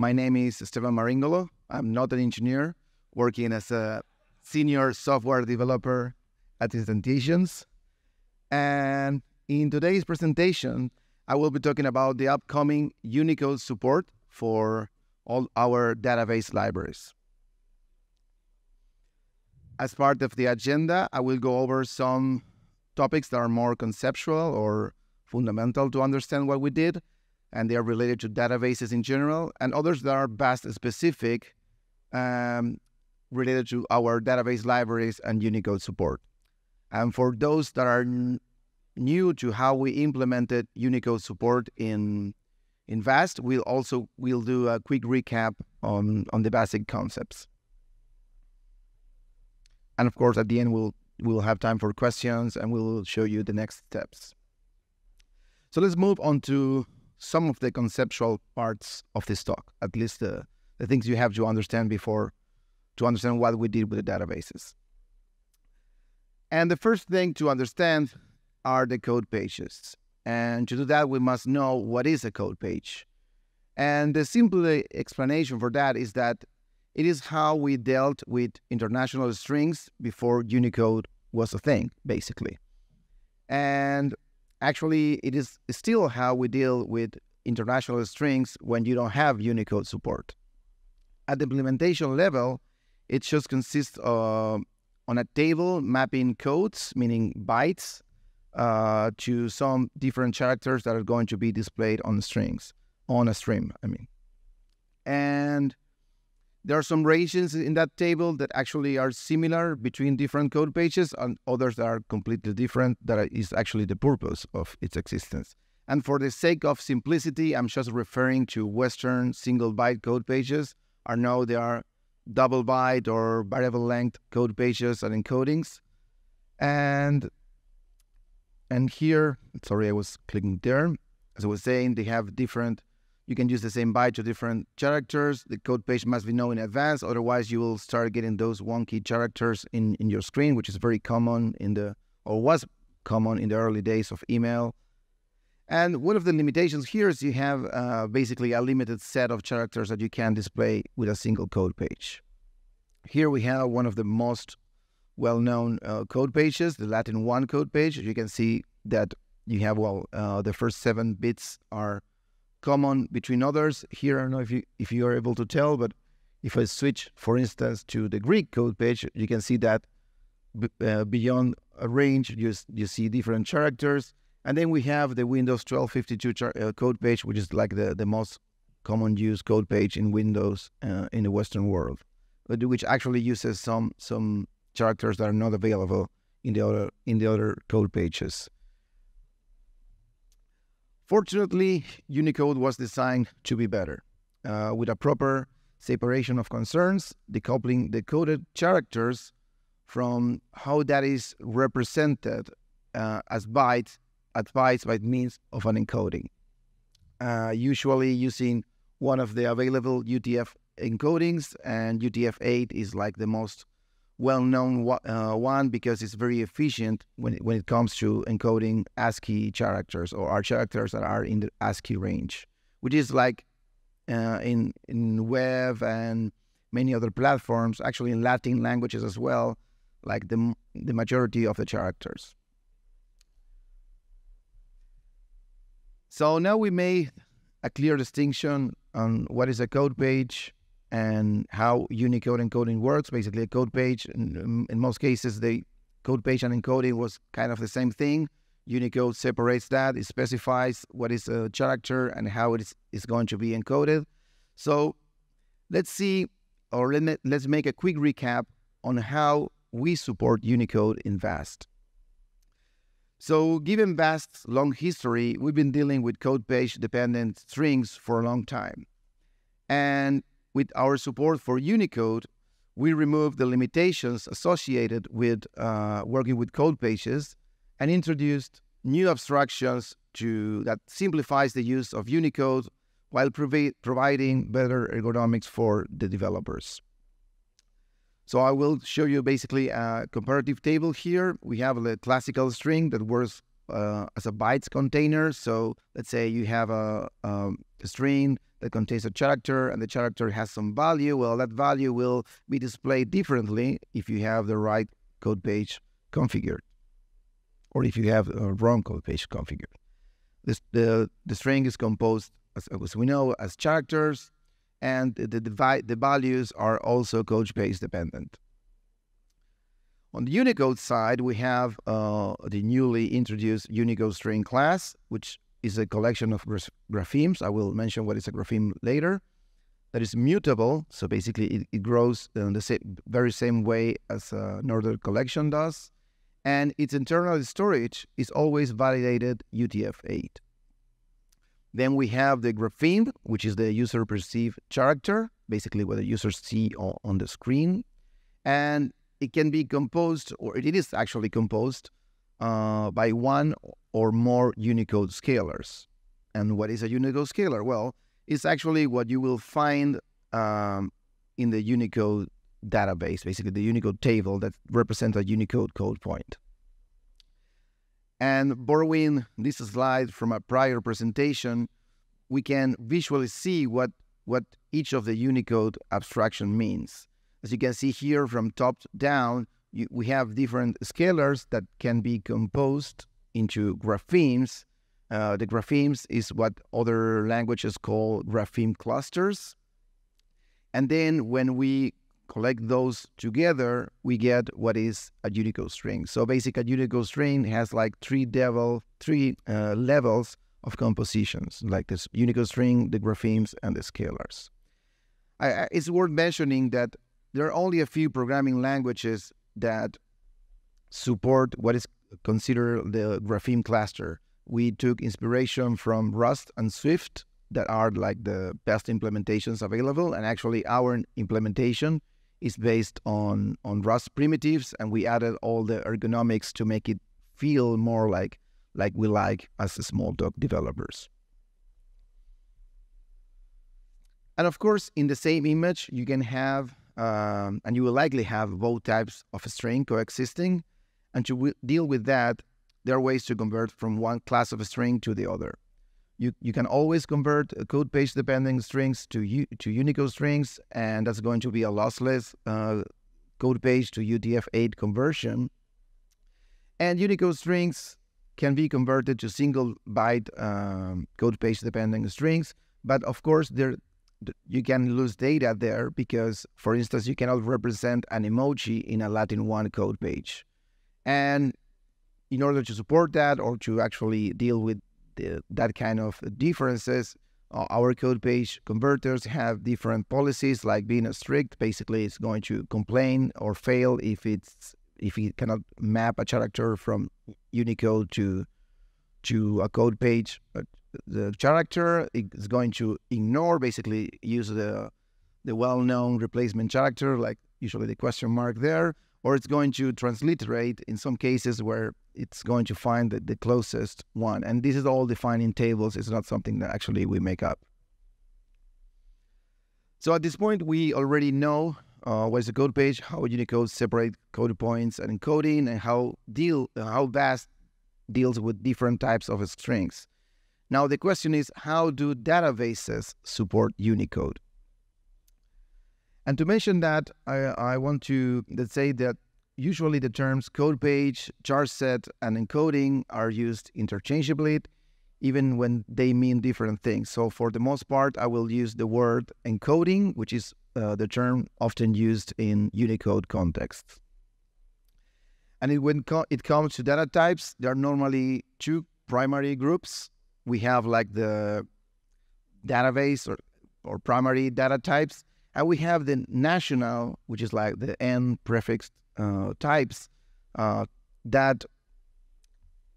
My name is Esteban Maringolo. I'm not an engineer, working as a senior software developer at Instantiations. And in today's presentation, I will be talking about the upcoming Unicode support for all our database libraries. As part of the agenda, I will go over some topics that are more conceptual or fundamental to understand what we did, and they are related to databases in general, and others that are VAST specific um, related to our database libraries and Unicode support. And for those that are new to how we implemented Unicode support in in VAST, we'll also we'll do a quick recap on on the basic concepts. And of course, at the end, we'll we'll have time for questions and we'll show you the next steps. So let's move on to some of the conceptual parts of this talk, at least the, the things you have to understand before to understand what we did with the databases. And the first thing to understand are the code pages. And to do that, we must know what is a code page. And the simple explanation for that is that it is how we dealt with international strings before Unicode was a thing, basically. And actually, it is still how we deal with international strings when you don't have Unicode support. At the implementation level, it just consists of on a table mapping codes, meaning bytes, uh, to some different characters that are going to be displayed on strings, on a stream, I mean. And there are some regions in that table that actually are similar between different code pages and others that are completely different. That is actually the purpose of its existence. And for the sake of simplicity, I'm just referring to Western single byte code pages. I know they are double byte or variable length code pages and encodings. And and here, sorry, I was clicking there. As I was saying, they have different, you can use the same byte to different characters. The code page must be known in advance. Otherwise, you will start getting those wonky characters in, in your screen, which is very common in the, or was common in the early days of email. And one of the limitations here is you have uh, basically a limited set of characters that you can display with a single code page. Here we have one of the most well-known uh, code pages, the Latin 1 code page. You can see that you have, well, uh, the first seven bits are common between others. Here, I don't know if you, if you are able to tell, but if I switch, for instance, to the Greek code page, you can see that uh, beyond a range, you, you see different characters. And then we have the Windows 1252 uh, code page, which is like the, the most common used code page in Windows uh, in the Western world, but which actually uses some some characters that are not available in the other in the other code pages. Fortunately, Unicode was designed to be better, uh, with a proper separation of concerns, decoupling the coded characters from how that is represented uh, as bytes at bytes by means of an encoding. Uh, usually using one of the available UTF encodings, and UTF-8 is like the most well-known uh, one because it's very efficient when it, when it comes to encoding ASCII characters or characters that are in the ASCII range, which is like uh, in in web and many other platforms, actually in Latin languages as well, like the the majority of the characters. So now we made a clear distinction on what is a code page and how Unicode encoding works. Basically, a code page, in, in most cases, the code page and encoding was kind of the same thing. Unicode separates that, it specifies what is a character and how it is, is going to be encoded. So let's see, or let me, let's make a quick recap on how we support Unicode in VAST. So given VAST's long history, we've been dealing with code page dependent strings for a long time. And with our support for Unicode, we removed the limitations associated with uh, working with code pages and introduced new abstractions to that simplifies the use of Unicode while provi providing better ergonomics for the developers. So I will show you basically a comparative table here. We have a classical string that works uh, as a bytes container. So let's say you have a, a string that contains a character and the character has some value. Well, that value will be displayed differently if you have the right code page configured or if you have a wrong code page configured. This, the, the string is composed, as, as we know, as characters, and the, the, the values are also code page dependent. On the Unicode side, we have uh, the newly introduced Unicode string class, which is a collection of graphemes. I will mention what is a grapheme later. That is mutable, so basically it, it grows in the same, very same way as a Ordered collection does. And its internal storage is always validated UTF-8. Then we have the grapheme, which is the user perceived character, basically what the users see on, on the screen. And it can be composed, or it is actually composed uh, by one or more Unicode scalars. And what is a Unicode scalar? Well, it's actually what you will find um, in the Unicode database, basically the Unicode table that represents a Unicode code point. And borrowing this slide from a prior presentation, we can visually see what, what each of the Unicode abstraction means. As you can see here from top down, you, we have different scalars that can be composed into graphemes. Uh, the graphemes is what other languages call grapheme clusters. And then when we collect those together, we get what is a Unicode string. So basically, a Unicode string has like three level, three uh, levels of compositions, like this Unicode string, the graphemes, and the scalars. I, it's worth mentioning that there are only a few programming languages that support what is considered the grapheme cluster. We took inspiration from Rust and Swift that are like the best implementations available. And actually, our implementation is based on, on Rust primitives, and we added all the ergonomics to make it feel more like like we like as Smalltalk developers. And of course, in the same image, you can have um, and you will likely have both types of string coexisting. And to deal with that, there are ways to convert from one class of string to the other. You, you can always convert code page dependent strings to, to Unicode strings, and that's going to be a lossless uh, code page to UTF-8 conversion. And Unicode strings can be converted to single byte um, code page dependent strings, but of course, there you can lose data there because, for instance, you cannot represent an emoji in a Latin 1 code page. And in order to support that or to actually deal with the, that kind of differences, uh, our code page converters have different policies like being strict basically it's going to complain or fail if it's if it cannot map a character from unicode to to a code page the character is going to ignore, basically use the the well-known replacement character, like usually the question mark there, or it's going to transliterate in some cases where it's going to find the, the closest one. And this is all defined in tables. It's not something that actually we make up. So at this point, we already know uh, what is the code page, how Unicode separate code points and encoding, and how deal how VAST deals with different types of strings. Now, the question is how do databases support Unicode? And to mention that, I, I want to let's say that usually the terms code page, charset, and encoding are used interchangeably, even when they mean different things. So, for the most part, I will use the word encoding, which is uh, the term often used in Unicode contexts. And it, when co it comes to data types, there are normally two primary groups we have like the database or, or primary data types, and we have the national, which is like the n prefix uh, types uh, that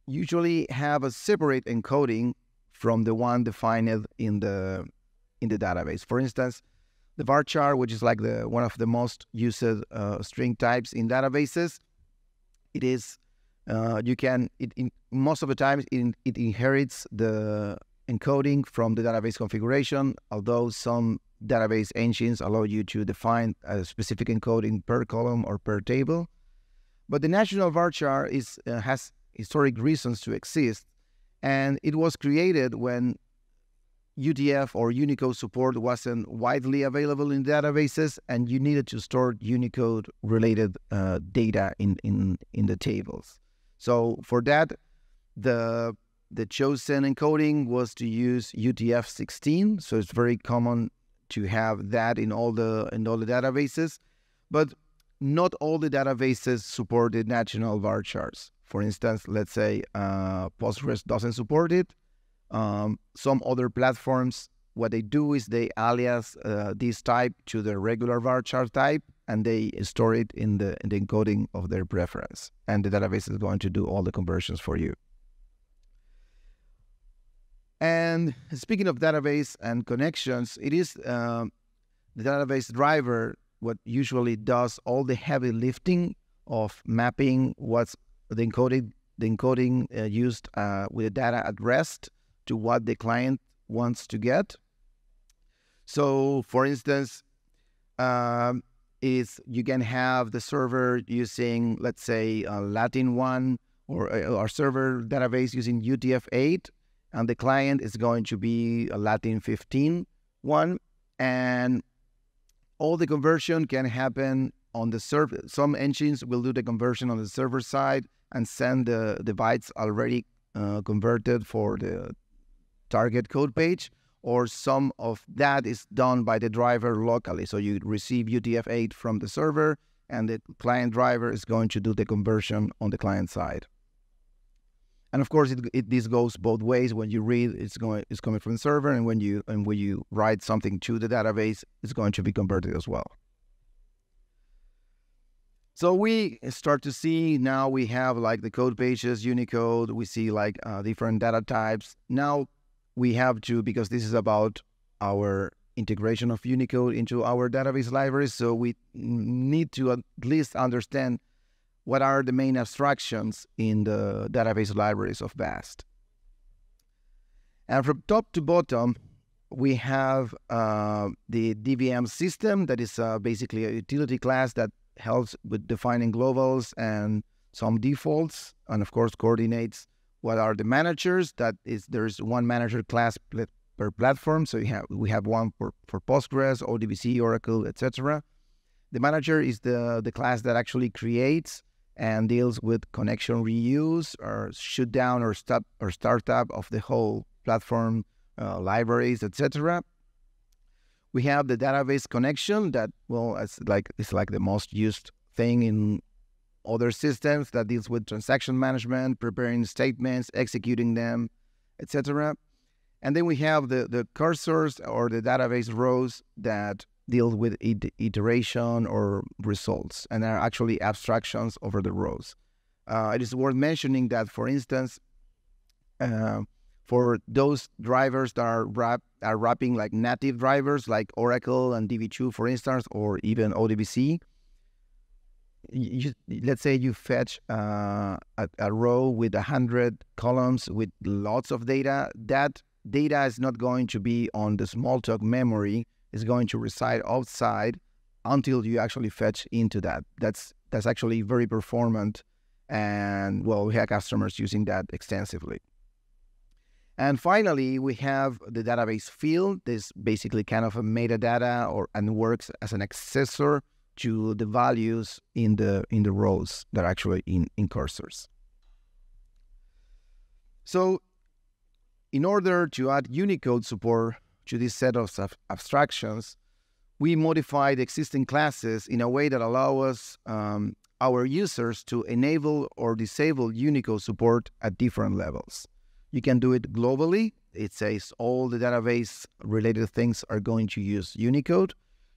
usually have a separate encoding from the one defined in the in the database. For instance, the varchar, which is like the one of the most used uh, string types in databases, it is uh, you can it in, most of the times it, it inherits the encoding from the database configuration although some database engines allow you to define a specific encoding per column or per table but the national varchar is uh, has historic reasons to exist. And it was created when UTF or Unicode support wasn't widely available in databases, and you needed to store Unicode related uh, data in, in, in the tables. So for that, the the chosen encoding was to use UTF-16. So it's very common to have that in all the in all the databases, but not all the databases support the national varchars. For instance, let's say uh, Postgres doesn't support it. Um, some other platforms, what they do is they alias uh, this type to the regular varchar type, and they store it in the, in the encoding of their preference. And the database is going to do all the conversions for you. And speaking of database and connections, it is uh, the database driver what usually does all the heavy lifting of mapping what's the encoding the encoding uh, used uh, with the data at rest to what the client wants to get. So, for instance, um, is you can have the server using, let's say, a Latin one or uh, our server database using UTF-8 and the client is going to be a Latin 15 one, and all the conversion can happen on the server. Some engines will do the conversion on the server side and send the, the bytes already uh, converted for the target code page, or some of that is done by the driver locally. So you receive UTF-8 from the server, and the client driver is going to do the conversion on the client side. And of course, it, it, this goes both ways. When you read, it's going it's coming from the server, and when you and when you write something to the database, it's going to be converted as well. So we start to see now we have like the code pages, Unicode. We see like uh, different data types. Now we have to because this is about our integration of Unicode into our database libraries. So we need to at least understand what are the main abstractions in the database libraries of VAST. And from top to bottom, we have uh, the DBM system that is uh, basically a utility class that helps with defining globals and some defaults, and of course coordinates what are the managers. That is, there's one manager class per platform. So have, we have one for, for Postgres, ODBC, Oracle, etc. The manager is the the class that actually creates and deals with connection reuse or shutdown or stop or startup of the whole platform, uh, libraries, etc. We have the database connection that well, it's like it's like the most used thing in other systems that deals with transaction management, preparing statements, executing them, etc. And then we have the the cursors or the database rows that deal with iteration or results and are actually abstractions over the rows. Uh, it is worth mentioning that, for instance, uh, for those drivers that are wrap, are wrapping like native drivers like Oracle and DB2, for instance, or even ODBC, you, let's say you fetch uh, a, a row with a hundred columns with lots of data. That data is not going to be on the Smalltalk memory It's going to reside outside until you actually fetch into that. That's that's actually very performant, and well, we have customers using that extensively. And finally, we have the database field. This basically kind of a metadata or and works as an accessor to the values in the in the rows that are actually in, in cursors. So in order to add Unicode support to this set of abstractions, we modify the existing classes in a way that allow us, um, our users, to enable or disable Unicode support at different levels. You can do it globally. It says all the database related things are going to use Unicode.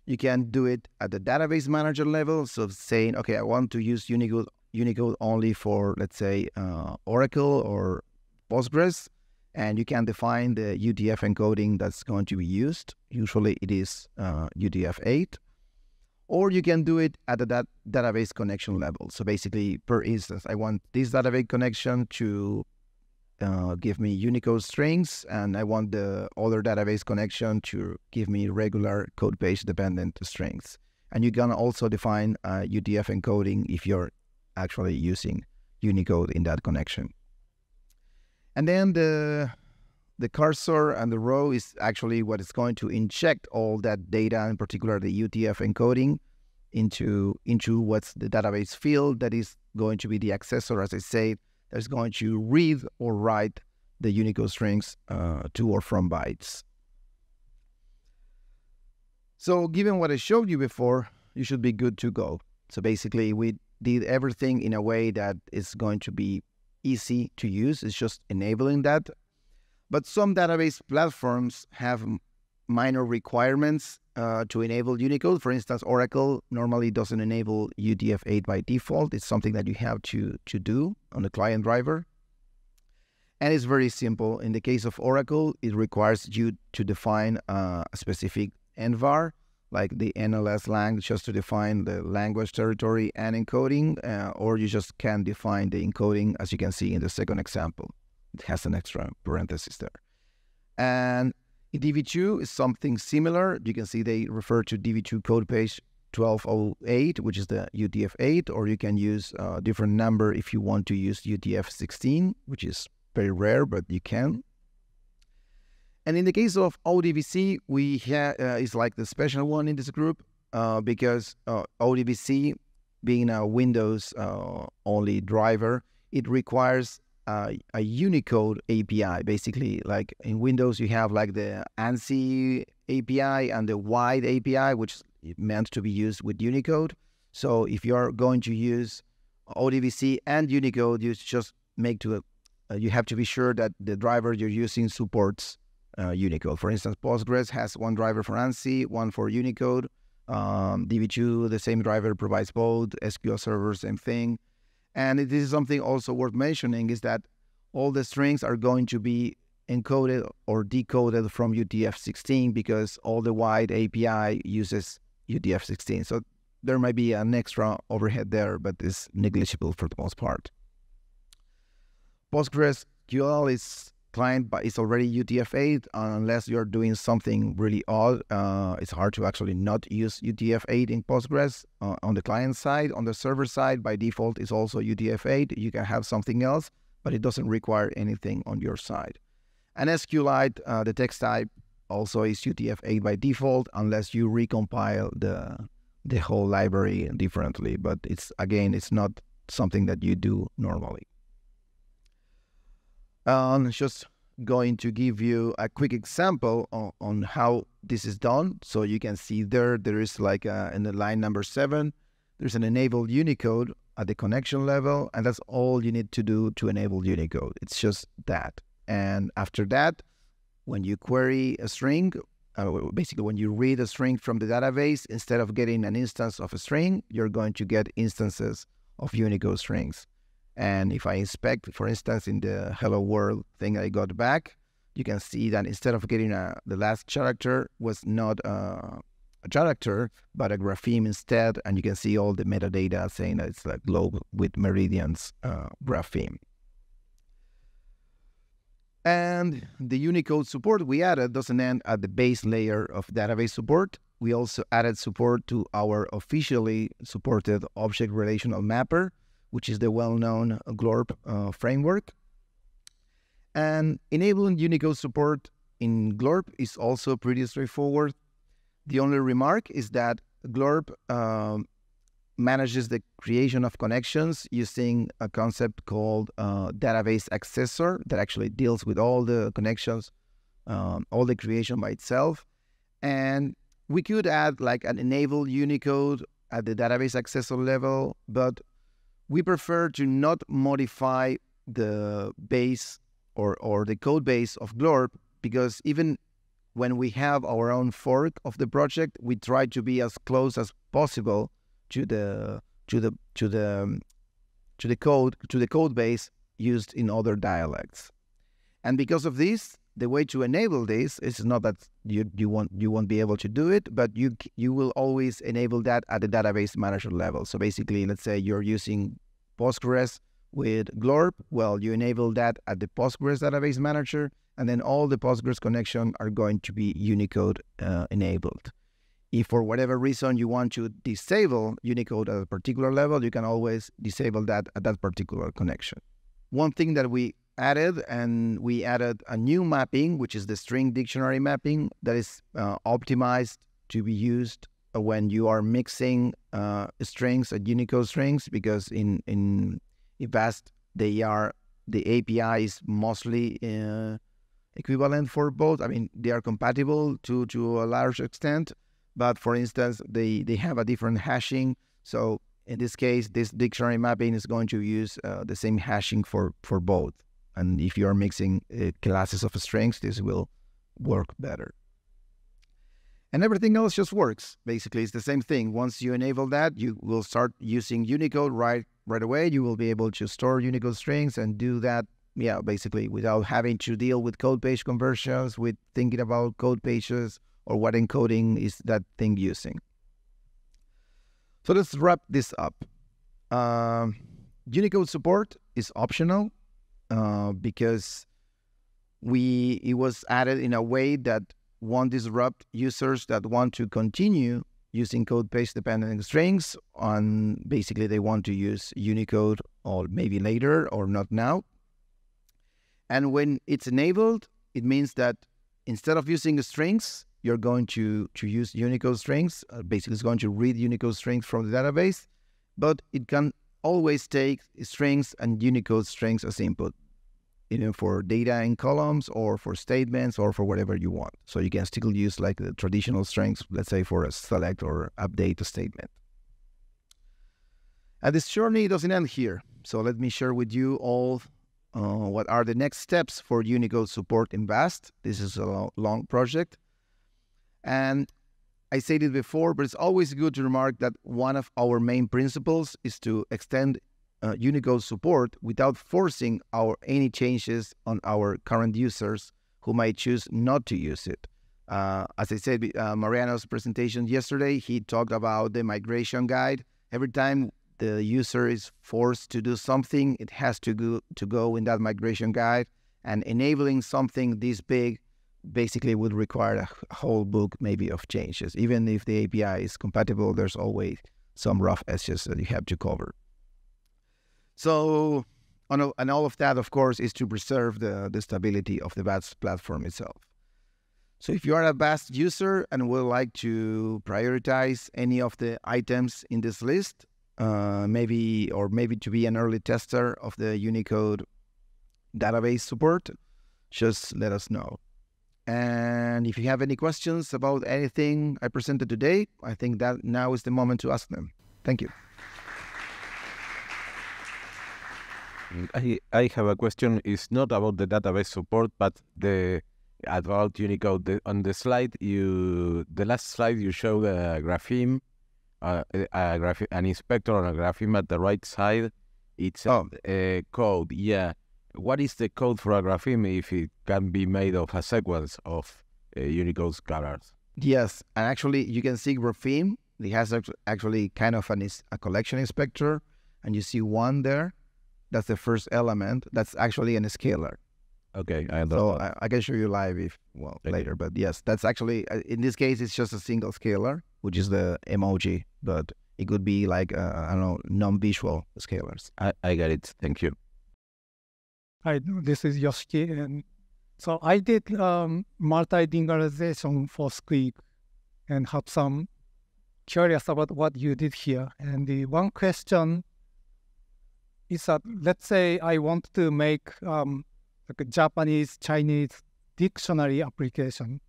You can do it at the database manager level. So saying, okay, I want to use Unicode, Unicode only for, let's say, uh, Oracle or Postgres and you can define the UTF encoding that's going to be used. Usually it is uh, UTF-8. Or you can do it at the dat- database connection level. So basically, per instance, I want this database connection to uh, give me Unicode strings, and I want the other database connection to give me regular code page dependent strings. And you can also define uh, UTF encoding if you're actually using Unicode in that connection. And then the the cursor and the row is actually what is going to inject all that data, in particular the UTF encoding, into into what's the database field that is going to be the accessor, as I said, that's going to read or write the Unicode strings uh, to or from bytes. So given what I showed you before, you should be good to go. So basically, we did everything in a way that is going to be easy to use. It's just enabling that. But some database platforms have minor requirements uh, to enable Unicode. For instance, Oracle normally doesn't enable UTF-8 by default. It's something that you have to, to do on the client driver. And it's very simple. In the case of Oracle, it requires you to define uh, a specific envar, like the NLS lang, just to define the language territory and encoding, uh, or you just can define the encoding, as you can see in the second example. It has an extra parenthesis there. And DB2 is something similar. You can see they refer to DB2 code page 1208, which is the UTF-8, or you can use a different number if you want to use UTF-16, which is very rare, but you can. And in the case of ODBC, we uh, is like the special one in this group uh, because uh, ODBC, being a Windows uh, only driver, it requires a Unicode API. Basically, like in Windows, you have like the ANSI API and the wide API, which is meant to be used with Unicode. So if you're going to use ODBC and Unicode, you just make to uh, you have to be sure that the driver you're using supports uh, Unicode. For instance, Postgres has one driver for ANSI, one for Unicode. Um, DB2, the same driver provides both. SQL Server, same thing. And this is something also worth mentioning is that all the strings are going to be encoded or decoded from UTF-16 because all the wide API uses UTF-16. So there might be an extra overhead there, but it's negligible for the most part. PostgreSQL is client, but it's already UTF-8. Unless you're doing something really odd, uh, it's hard to actually not use UTF-8 in Postgres uh, on the client side. On the server side, by default, it's also UTF-8. You can have something else, but it doesn't require anything on your side. And SQLite, uh, the text type, also is UTF-8 by default, unless you recompile the the whole library differently. But it's again, it's not something that you do normally. I'm just going to give you a quick example on, on how this is done. So you can see there, there is like a, in the line number seven, there's an enabled Unicode at the connection level, and that's all you need to do to enable Unicode. It's just that. And after that, when you query a string, uh, basically when you read a string from the database, instead of getting an instance of a string, you're going to get instances of Unicode strings. And if I inspect, for instance, in the hello world thing I got back, you can see that instead of getting a, the last character was not a, a character, but a grapheme instead. And you can see all the metadata saying that it's a globe with meridians uh, grapheme. And the Unicode support we added doesn't end at the base layer of database support. We also added support to our officially supported object relational mapper, which is the well-known Glorp uh, framework. And enabling Unicode support in Glorp is also pretty straightforward. The only remark is that Glorp uh, manages the creation of connections using a concept called uh, database accessor that actually deals with all the connections, um, all the creation by itself. And we could add like an enable Unicode at the database accessor level, but we prefer to not modify the base or, or the code base of Glorp because even when we have our own fork of the project, we try to be as close as possible to the to the to the um, to the code to the code base used in other dialects. And because of this, the way to enable this is not that you you won't you won't be able to do it, but you you will always enable that at the database manager level. So basically, let's say you're using Postgres with Glorp. Well, you enable that at the Postgres database manager, and then all the Postgres connection are going to be Unicode uh, enabled. if for whatever reason you want to disable Unicode at a particular level, you can always disable that at that particular connection. One thing that we added, and we added a new mapping, which is the string dictionary mapping that is uh, optimized to be used when you are mixing uh, strings and Unicode strings, because in in Vast they are the API is mostly uh, equivalent for both. I mean, they are compatible to to a large extent, but for instance, they they have a different hashing. So in this case, this dictionary mapping is going to use uh, the same hashing for for both. And if you are mixing uh, classes of strings, this will work better. And everything else just works. Basically, it's the same thing. Once you enable that, you will start using Unicode right right away. You will be able to store Unicode strings and do that, yeah, basically without having to deal with code page conversions, with thinking about code pages or what encoding is that thing using. So let's wrap this up. Uh, Unicode support is optional uh, because we it was added in a way that won't disrupt users that want to continue using code page dependent strings on basically they want to use Unicode or maybe later or not now. And when it's enabled, it means that instead of using strings, you're going to, to use Unicode strings. Uh, basically, it's going to read Unicode strings from the database, but it can always take strings and Unicode strings as input, you know, for data in columns or for statements or for whatever you want. So you can still use like the traditional strings, let's say for a select or update statement. And this journey doesn't end here. So let me share with you all uh, what are the next steps for Unicode support in VAST. This is a long project. And I said it before, but it's always good to remark that one of our main principles is to extend uh, Unicode support without forcing our any changes on our current users who might choose not to use it. Uh, as I said, uh, Mariano's presentation yesterday, he talked about the migration guide. Every time the user is forced to do something, it has to go to go in that migration guide. And enabling something this big basically would require a whole book maybe of changes. Even if the API is compatible, there's always some rough edges that you have to cover. So, and all of that, of course, is to preserve the, the stability of the VAST platform itself. So if you are a VAST user and would like to prioritize any of the items in this list, uh, maybe or maybe to be an early tester of the Unicode database support, just let us know. And if you have any questions about anything I presented today, I think that now is the moment to ask them. Thank you. I, I have a question. It's not about the database support, but the about Unicode. The, on the slide, you the last slide you showed a grapheme, uh, graph, an inspector on a grapheme at the right side. It's oh. a, a code. Yeah what is the code for a grapheme if it can be made of a sequence of uh, Unicode scalars? Yes, and actually you can see grapheme. It has actually kind of an, a collection inspector, and you see one there. That's the first element. That's actually an scalar. Okay, I so I, I, can show you live if well Thank later. But yes, that's actually uh, in this case it's just a single scalar, which is the emoji. But it could be like uh, I don't know non-visual scalars. I, I get it. Thank you. Hi, this is Yoshiki. And so I did um, multilingualization for Squeak and have some curious about what you did here. And the one question is that let's say I want to make um, like a Japanese Chinese dictionary application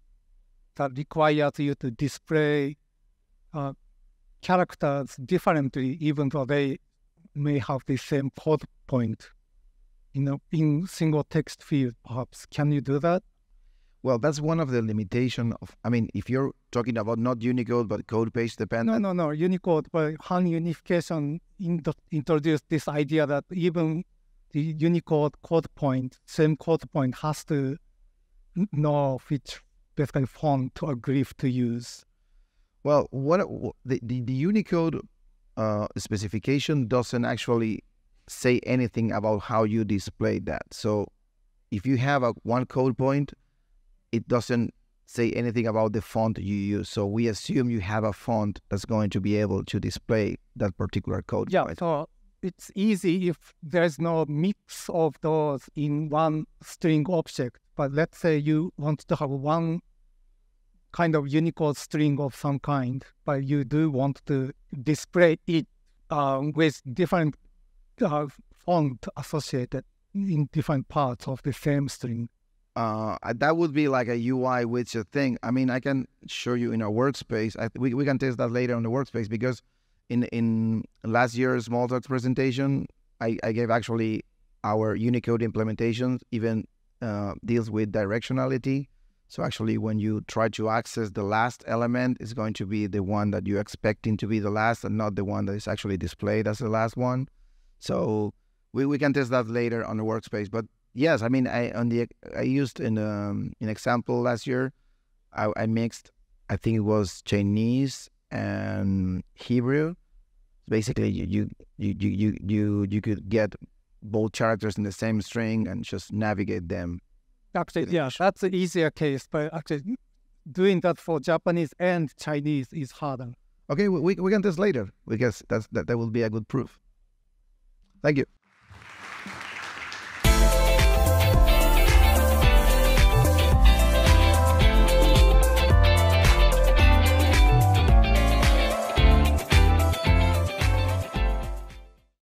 that requires you to display uh, characters differently, even though they may have the same code point in a in single text field, perhaps. Can you do that? Well, that's one of the limitation of. I mean, if you're talking about not Unicode but code page dependent. No, no, no. Unicode, but Han unification in the, introduced this idea that even the Unicode code point, same code point, has to know which basically font to agree to use. Well, what the the, the Unicode uh, specification doesn't actually say anything about how you display that. So if you have a one code point, it doesn't say anything about the font you use. So we assume you have a font that's going to be able to display that particular code. Yeah, right? so it's easy if there's no mix of those in one string object. But let's say you want to have one kind of Unicode string of some kind, but you do want to display it um, with different uh, font associated in different parts of the same string. uh, that would be like a UI widget thing. I mean, I can show you in our workspace. I, we, we can test that later on the workspace because in in last year's Smalltalk presentation, I, I gave actually our Unicode implementation even uh, deals with directionality. So actually, when you try to access the last element, it's going to be the one that you're expecting to be the last, and not the one that is actually displayed as the last one. So we, we can test that later on the workspace. But yes, I mean, I on the I used in um an example last year, I, I mixed, I think it was Chinese and Hebrew. Basically, you you you you you you, could get both characters in the same string and just navigate them. Actually, yeah, that's an easier case, but actually doing that for Japanese and Chinese is harder. Okay, we, we we can test later because that's that, that will be a good proof. Thank you.